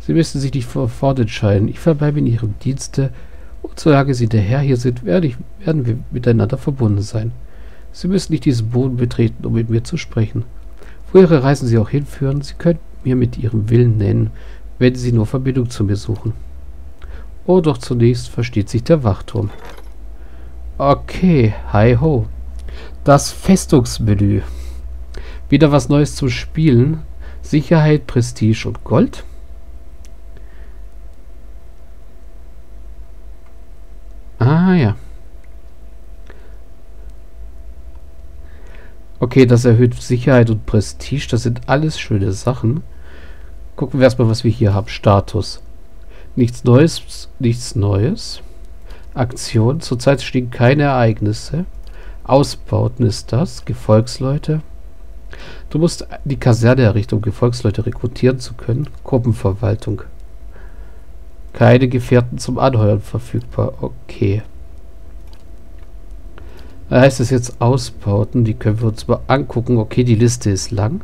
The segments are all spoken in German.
Sie müssen sich nicht sofort entscheiden. Ich verbleibe in Ihrem Dienste und solange Sie der Herr hier sind, werde ich, werden wir miteinander verbunden sein. Sie müssen nicht diesen Boden betreten, um mit mir zu sprechen. Wo Ihre Reisen Sie auch hinführen, Sie können mir mit Ihrem Willen nennen, wenn Sie nur Verbindung zu mir suchen. Oh, doch zunächst versteht sich der Wachturm. Okay, hi ho. Das Festungsmenü. Wieder was Neues zum Spielen. Sicherheit, Prestige und Gold. Ah ja. Okay, das erhöht Sicherheit und Prestige. Das sind alles schöne Sachen. Gucken wir erstmal, was wir hier haben. Status. Nichts Neues, nichts Neues. Aktion. Zurzeit stehen keine Ereignisse. Ausbauten ist das. Gefolgsleute. Du musst die Kaserne errichten, um Gefolgsleute rekrutieren zu können. Gruppenverwaltung. Keine Gefährten zum Anheuern verfügbar. Okay. Da heißt es jetzt Ausbauten. Die können wir uns mal angucken. Okay, die Liste ist lang.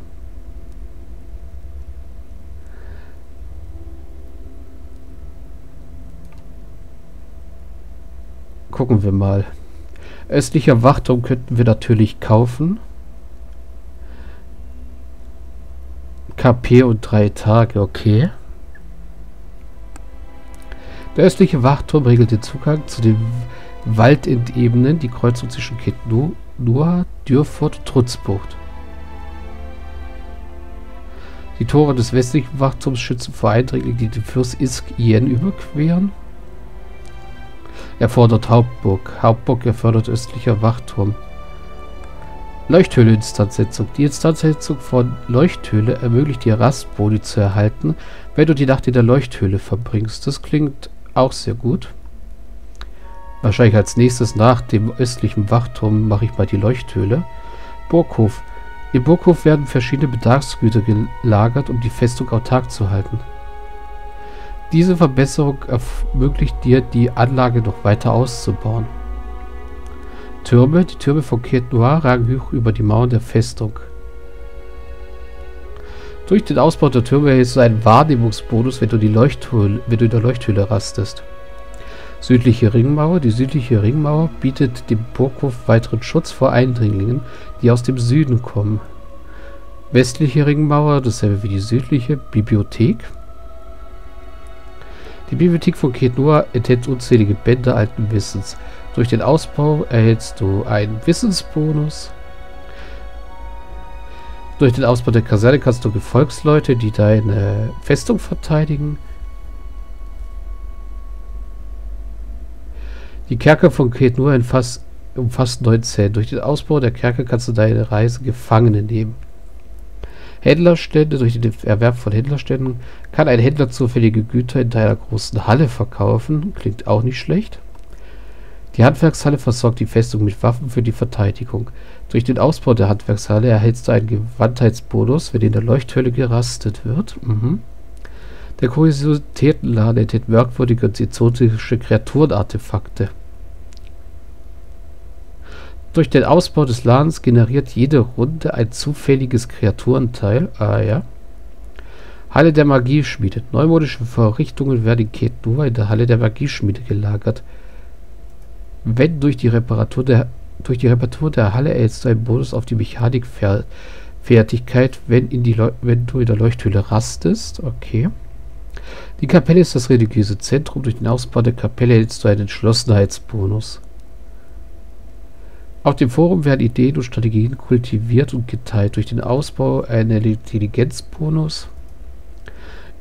Gucken wir mal. Östlicher Wachturm könnten wir natürlich kaufen. KP und drei Tage, okay. Der östliche Wachturm regelt den Zugang zu den Waldendebenen, die Kreuzung zwischen Ketnua, Dürfurt Trutzbucht. Die Tore des westlichen Wachturms schützen vor Eindringlingen, die den Fluss Isk-Ien überqueren. Er fordert Hauptburg. Hauptburg erfordert östlicher Wachturm. Leuchthöhle-Instanzsetzung. Die Instanzsetzung von Leuchthöhle ermöglicht dir Rastboni zu erhalten, wenn du die Nacht in der Leuchthöhle verbringst. Das klingt auch sehr gut. Wahrscheinlich als nächstes nach dem östlichen Wachturm mache ich mal die Leuchthöhle. Burghof. Im Burghof werden verschiedene Bedarfsgüter gelagert, um die Festung autark zu halten. Diese Verbesserung ermöglicht dir, die Anlage noch weiter auszubauen. Türme. Die Türme von Ket Noir ragen hoch über die Mauern der Festung. Durch den Ausbau der Türme erhältst du einen Wahrnehmungsbonus, wenn du, die Leuchthöhle, wenn du in der Leuchthöhle rastest. Südliche Ringmauer. Die südliche Ringmauer bietet dem Burghof weiteren Schutz vor Eindringlingen, die aus dem Süden kommen. Westliche Ringmauer, dasselbe wie die südliche. Bibliothek. Die Bibliothek von Ketnua enthält unzählige Bände alten Wissens. Durch den Ausbau erhältst du einen Wissensbonus. Durch den Ausbau der Kaserne kannst du Gefolgsleute, die deine Festung verteidigen. Die Kerker von Ketnur umfasst, umfasst 19. Durch den Ausbau der Kerker kannst du deine Reise Gefangene nehmen. Händlerstände. Durch den Erwerb von Händlerständen kann ein Händler zufällige Güter in deiner großen Halle verkaufen. Klingt auch nicht schlecht. Die Handwerkshalle versorgt die Festung mit Waffen für die Verteidigung. Durch den Ausbau der Handwerkshalle erhältst du einen Gewandtheitsbonus, wenn in der Leuchthölle gerastet wird. Mhm. Der Kuriositätenladen enthält merkwürdige und exotische Kreaturenartefakte. Durch den Ausbau des Ladens generiert jede Runde ein zufälliges Kreaturenteil. Ah ja. Halle der Magieschmiede. Neumodische Vorrichtungen werden in Ketua in der Halle der Magieschmiede gelagert. Wenn durch die Reparatur der durch die Reparatur der Halle erhältst du einen Bonus auf die Mechanikfertigkeit, wenn, in die wenn du in der Leuchthöhle rastest. Okay. Die Kapelle ist das religiöse Zentrum. Durch den Ausbau der Kapelle erhältst du einen Entschlossenheitsbonus. Auf dem Forum werden Ideen und Strategien kultiviert und geteilt. Durch den Ausbau einen Intelligenzbonus.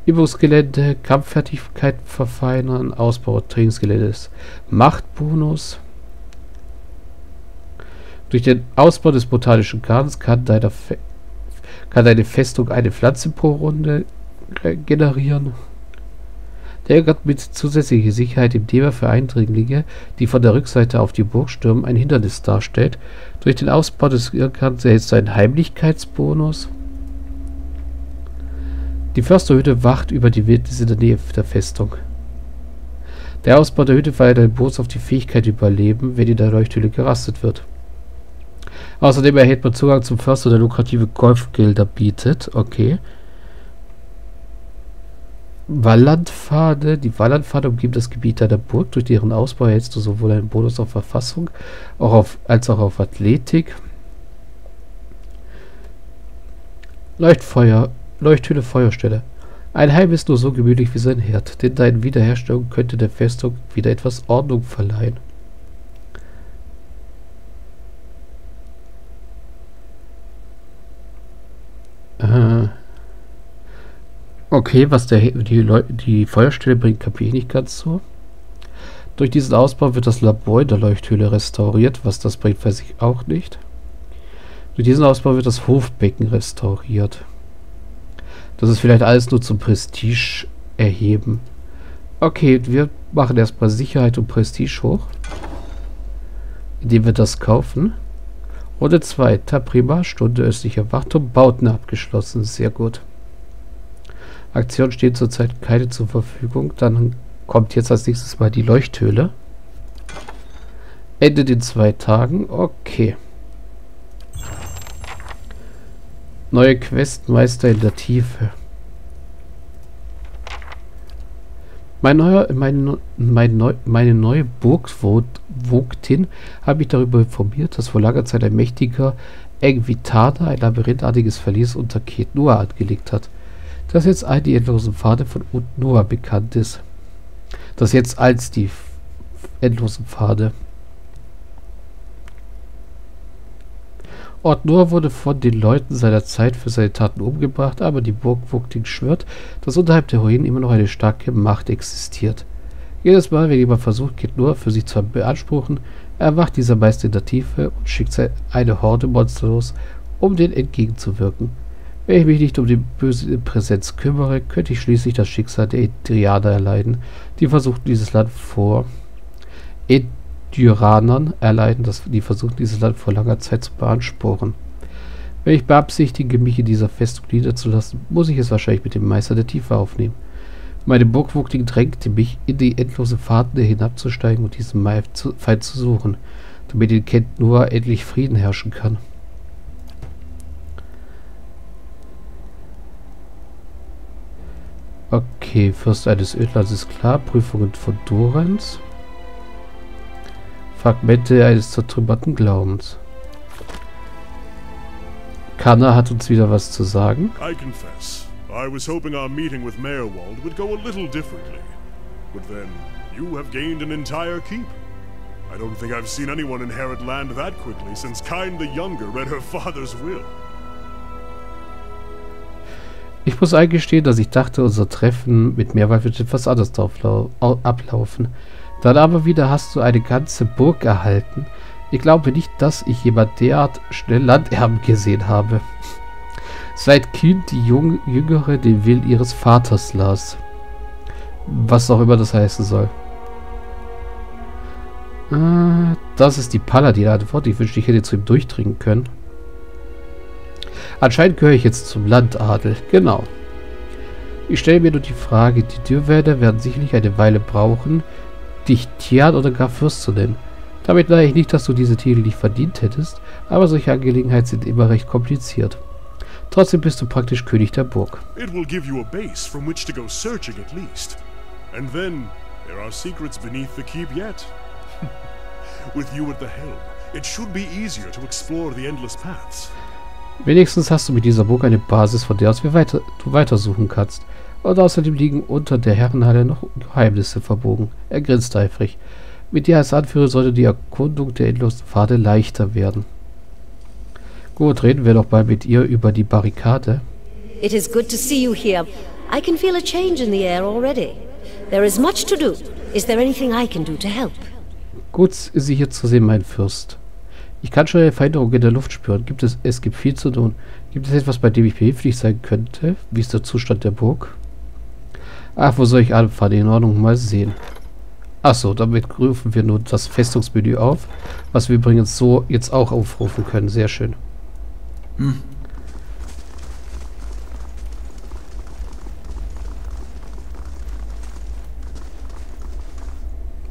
Übungsgelände, Kampffertigkeit verfeinern, Ausbau Trainingsgeländes, Machtbonus. Durch den Ausbau des Botanischen Gartens kann, kann deine Festung eine Pflanze pro Runde generieren. Der mit zusätzlicher Sicherheit im Thema für Eindringlinge, die von der Rückseite auf die Burg stürmen, ein Hindernis darstellt. Durch den Ausbau des Irrgartens erhältst du einen Heimlichkeitsbonus. Die Försterhütte wacht über die Wildnis in der Nähe der Festung. Der Ausbau der Hütte verleiht ein Bonus auf die Fähigkeit Überleben, wenn in der Leuchthülle gerastet wird. Außerdem erhält man Zugang zum Förster, der lukrative Golfgelder bietet. Okay. Wallandpfade. Die Wallandpfade umgeben das Gebiet der Burg. Durch deren Ausbau erhältst du sowohl einen Bonus auf Verfassung auch auf, als auch auf Athletik. Leuchtfeuer, Leuchthülle Feuerstelle. Ein Heim ist nur so gemütlich wie sein Herd, denn deine Wiederherstellung könnte der Festung wieder etwas Ordnung verleihen. Äh. Okay, was der, die, Leu die Feuerstelle bringt, kapiere ich nicht ganz so. Durch diesen Ausbau wird das Labor in der Leuchthöhle restauriert. Was das bringt, weiß ich auch nicht. Durch diesen Ausbau wird das Hofbecken restauriert. Das ist vielleicht alles nur zum Prestige erheben. Okay, wir machen erstmal Sicherheit und Prestige hoch. Indem wir das kaufen. Runde 2, prima, Stunde östlicher Wachturm, Bauten abgeschlossen, sehr gut. Aktion steht zurzeit keine zur Verfügung. Dann kommt jetzt als nächstes mal die Leuchthöhle. Endet in zwei Tagen, okay. Neue Quest, Meister in der Tiefe. Mein neuer, mein, mein neu, meine neue Burgvogtin habe mich darüber informiert, dass vor langer Zeit ein mächtiger Engvitana ein labyrinthartiges Verlies unter Ket Noah angelegt hat. Das jetzt all die endlosen Pfade von Noah bekannt ist. Das jetzt als die endlosen Pfade. Ort Noah wurde von den Leuten seiner Zeit für seine Taten umgebracht, aber die Burg Vogting schwört, dass unterhalb der Ruinen immer noch eine starke Macht existiert. Jedes Mal, wenn jemand versucht, Kid Noah für sich zu beanspruchen, erwacht dieser meist in der Tiefe und schickt eine Horde Monster los, um den entgegenzuwirken. Wenn ich mich nicht um die böse Präsenz kümmere, könnte ich schließlich das Schicksal der Edrianer erleiden, die versuchten dieses Land vor Dyranern erleiden, dass die versuchen, dieses Land vor langer Zeit zu beansporen. Wenn ich beabsichtige, mich in dieser Festung niederzulassen, muss ich es wahrscheinlich mit dem Meister der Tiefe aufnehmen. Meine Burgwuchtigen drängte mich, in die endlose Fahrten hinabzusteigen und diesen Feind zu suchen, damit in Kent nur endlich Frieden herrschen kann. Okay, Fürst eines Ödlands ist klar. Prüfungen von Dorens. Fragmente eines zertrümmerten Glaubens. Kanna hat uns wieder was zu sagen. I confess, I was hoping our meeting with Mayorwald would go a little differently. But then, you have gained an entire keep. I don't think I've seen anyone inherit land that quickly since Kind the Younger read her father's will. Ich muss eingestehen, dass ich dachte, unser Treffen mit Meerwald wird etwas anders ablaufen. Dann aber wieder hast du eine ganze Burg erhalten. Ich glaube nicht, dass ich jemand derart schnell Landerben gesehen habe. Seit Kind die Jung Jüngere den Willen ihres Vaters las. Was auch immer das heißen soll. Äh, das ist die Paladin-Antwort. Ich wünschte, ich hätte zu ihm durchdringen können. Anscheinend gehöre ich jetzt zum Landadel. Genau. Ich stelle mir nur die Frage, die Dürrwälder werden sicherlich eine Weile brauchen, dich Tian oder gar Fürst zu nennen. Damit meine ich nicht, dass du diese Titel nicht verdient hättest, aber solche Angelegenheiten sind immer recht kompliziert. Trotzdem bist du praktisch König der Burg. It will give you a base from which to go searching at least. And then there are secrets beneath the keep yet. With you at the helm, it should be easier to explore the endless paths. Wenigstens hast du mit dieser Burg eine Basis, von der aus wir weiter, du weitersuchen kannst. Und außerdem liegen unter der Herrenhalle noch Geheimnisse verbogen. Er grinst eifrig. Mit dir als Anführer sollte die Erkundung der endlosen Pfade leichter werden. Gut, reden wir doch mal mit ihr über die Barrikade. It is good to see you here. I can feel a change in the air already. There is much to do. Is there anything I can do to help? Gut, Sie hier zu sehen, mein Fürst. Ich kann schon eine Veränderung in der Luft spüren. Gibt es, es gibt viel zu tun. Gibt es etwas, bei dem ich behilflich sein könnte? Wie ist der Zustand der Burg? Ach, wo soll ich anfahren? In Ordnung, mal sehen. Achso, damit rufen wir nur das Festungsmenü auf, was wir übrigens so jetzt auch aufrufen können. Sehr schön. Hm.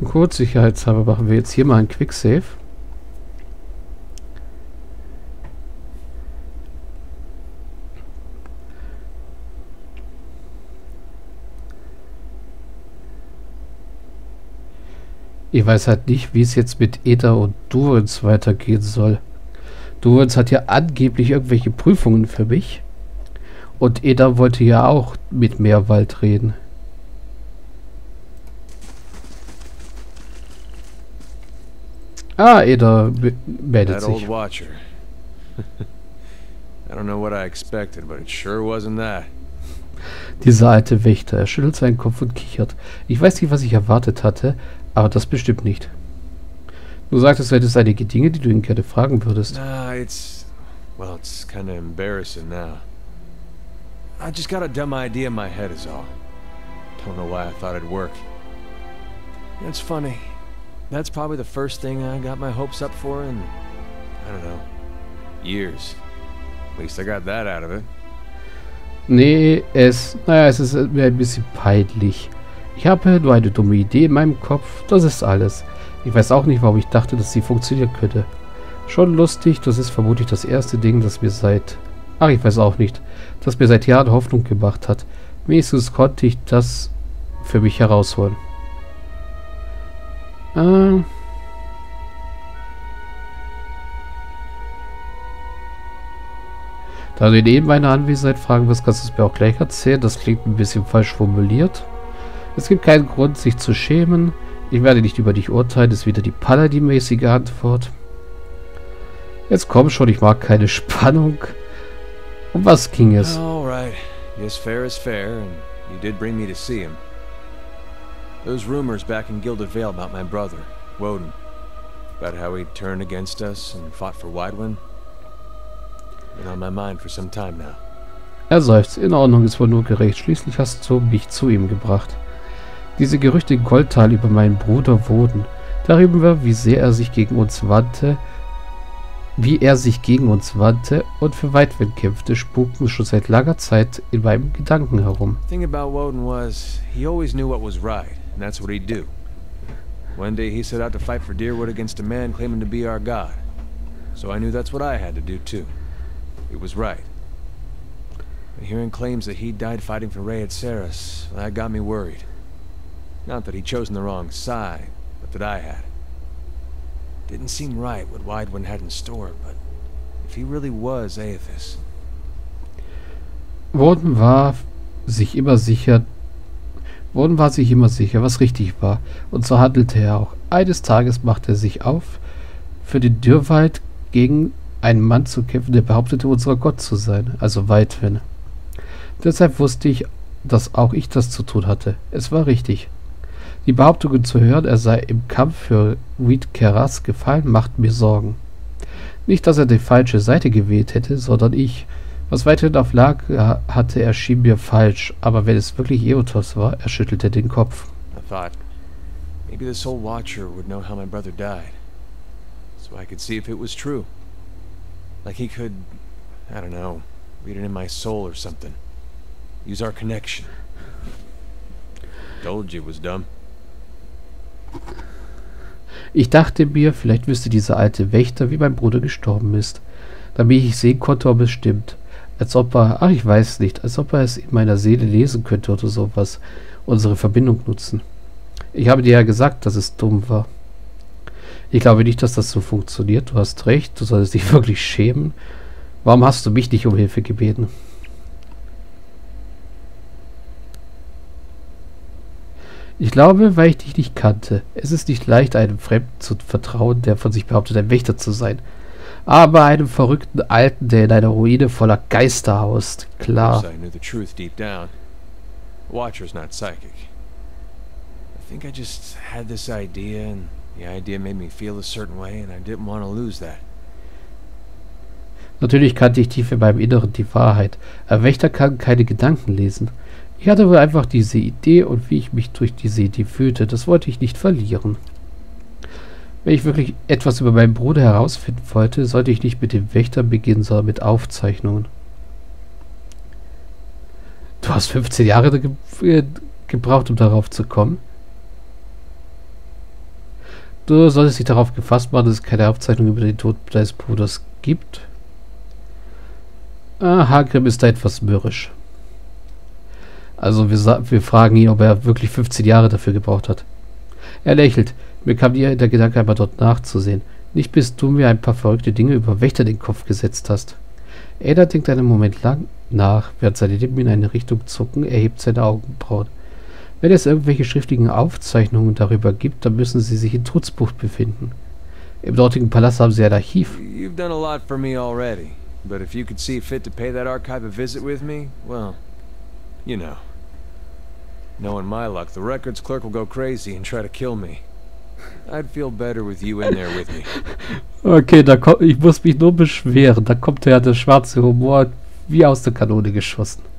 Kurz sicherheitshalber machen wir jetzt hier mal ein Quicksave. Ich weiß halt nicht, wie es jetzt mit Eda und Durens weitergehen soll. Durens hat ja angeblich irgendwelche Prüfungen für mich. Und Eda wollte ja auch mit Meerwald reden. Ah, Eda meldet sich. I don't know what I expected, but it sure wasn't that. Dieser alte Wächter, er schüttelt seinen Kopf und kichert. Ich weiß nicht, was ich erwartet hatte, aber das bestimmt nicht. Du sagtest, du hättest einige Dinge, die du ihn gerne fragen würdest. Nah, it's... Well, it's kind of embarrassing now. I just got a dumb idea in my head is all. Don't know why I thought it'd work. It's funny. That's probably the first thing I got my hopes up for in... I don't know. Years. At least I got that out of it. Nee, es, naja, es ist mir ein bisschen peinlich. Ich habe nur eine dumme Idee in meinem Kopf, das ist alles. Ich weiß auch nicht, warum ich dachte, dass sie funktionieren könnte. Schon lustig, das ist vermutlich das erste Ding, das mir seit... Ach, ich weiß auch nicht. Das mir seit Jahren Hoffnung gemacht hat. Wenigstens konnte ich das für mich herausholen. Äh... Da du ihn eben meiner Anwesenheit fragen wirst, kannst du es mir auch gleich erzählen. Das klingt ein bisschen falsch formuliert. Es gibt keinen Grund, sich zu schämen. Ich werde nicht über dich urteilen, ist wieder die Paladin-mäßige Antwort. Jetzt komm schon, ich mag keine Spannung. Um was ging es? Alright, yes fair is fair, and you did bring me to see him. Those rumors back in Gilded Vale about my brother, Woden. About how he turned against us and fought for Widewind. Er seufzt. In Ordnung, ist wohl nur gerecht. Schließlich hast du mich zu ihm gebracht. Diese Gerüchte in Goldtal über meinen Bruder wurden. Darüber, wie sehr er sich gegen uns wandte, wie er sich gegen uns wandte und für Weitwind kämpfte, spukten schon seit langer Zeit in meinem Gedanken herum. thing about Woden was, he always knew what was right, and that's what he'd do. One day he set out to fight for Deerwood against a man claiming to be our god. So I knew that's what I had to do too. It was right. And hearing claims that he died fighting for Ray at Saris, that got me worried. Not that he'd chosen the wrong side, but that I had. Didn't seem right what Widewind had in store, but if he really was Aethys... Warden war sich immer sicher, Warden war sich immer sicher, was richtig war, und so handelte er auch. Eines Tages machte er sich auf, für den Dürrwald gegen einen Mann zu kämpfen, der behauptete, unser Gott zu sein, also Weitwin. Deshalb wusste ich, dass auch ich das zu tun hatte. Es war richtig. Die Behauptungen zu hören, er sei im Kampf für Reed Keras gefallen, macht mir Sorgen. Nicht, dass er die falsche Seite gewählt hätte, sondern ich. Was weiterhin auf lag, hatte, erschien mir falsch, aber wenn es wirklich Eotos war, er schüttelte den Kopf. I thought, maybe the Soul Watcher would know how my brother died, so I could see if it was true. Like he could, I don't know, read it in my soul or something. Use our connection. Told you it was dumb. Ich dachte mir, vielleicht wüsste dieser alte Wächter, wie mein Bruder gestorben ist, damit ich sehen konnte, ob es stimmt. Als ob er, ach ich weiß nicht, als ob er es in meiner Seele lesen könnte oder sowas, unsere Verbindung nutzen. Ich habe dir ja gesagt, dass es dumm war. Ich glaube nicht, dass das so funktioniert. Du hast recht, du solltest dich wirklich schämen. Warum hast du mich nicht um Hilfe gebeten? Ich glaube, weil ich dich nicht kannte. Es ist nicht leicht, einem Fremden zu vertrauen, der von sich behauptet, ein Wächter zu sein. Aber einem verrückten Alten, der in einer Ruine voller Geister haust. Klar. Watcher's not psychic. I think I just had this idea and The idea made me feel a certain way and I didn't want to lose that. Natürlich kannte ich tief in meinem Inneren die Wahrheit. Ein Wächter kann keine Gedanken lesen. Ich hatte wohl einfach diese Idee und wie ich mich durch diese Idee fühlte, das wollte ich nicht verlieren. Wenn ich wirklich etwas über meinen Bruder herausfinden wollte, sollte ich nicht mit dem Wächter beginnen, sondern mit Aufzeichnungen. Du hast 15 Jahre ge gebraucht, um darauf zu kommen. Du solltest dich darauf gefasst machen, dass es keine Aufzeichnung über den Tod deines Bruders gibt. Ah, Hagrim ist da etwas mürrisch. Also wir, wir fragen ihn, ob er wirklich 15 Jahre dafür gebraucht hat. Er lächelt. Mir kam dir der Gedanke, einmal dort nachzusehen. Nicht bis du mir ein paar verrückte Dinge über Wächter den Kopf gesetzt hast. Ada denkt einen Moment lang nach, während seine Lippen in eine Richtung zucken, erhebt seine Augenbrauen. Wenn es irgendwelche schriftlichen Aufzeichnungen darüber gibt, dann müssen sie sich in Trutzbucht befinden. Im dortigen Palast haben sie ein Archiv. You've done a lot for me already, but if you could see fit to pay that archive a visit with me, well, you know. Knowing my luck, the records clerk will go crazy and try to kill me. I'd feel better with you in there with me. Okay, da komm, ich muss mich nur beschweren. Da kommt ja der schwarze Humor wie aus der Kanone geschossen.